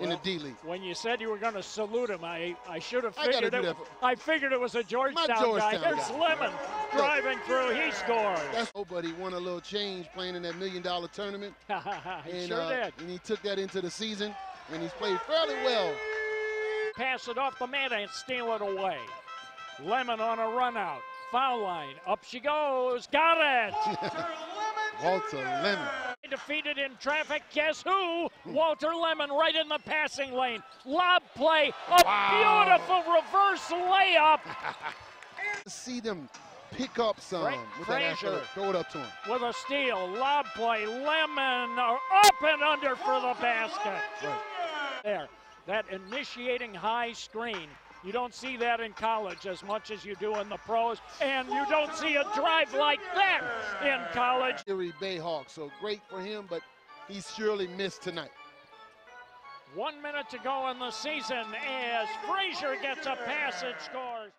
in the D League. When you said you were going to salute him, I, I should have figured do it. for- I figured it was a Georgetown, guy. Georgetown Here's guy. Lemon driving through. He scores. That's nobody won a little change playing in that million dollar tournament. he And, sure uh, did. and he took that into the season, and he's played fairly well. Pass it off the man and steal it away. Lemon on a run out. Foul line. Up she goes. Got it. Walter Lemon. Defeated in traffic. Guess who? Walter Lemon right in the passing lane. Lob play. A Wow. beautiful reverse layup See them pick up some Fra- with that Frazier. athletic. Throw it up to him. with a steal. Lob play. Lemon are up and under for the basket. Right. There. That initiating high screen. You don't see that in college as much as you do in the pros, and you don't see a drive like that in college. Erie Bayhawk. So great for him, but he's surely missed tonight. One minute to go in the season as Frazier gets a pass and scores.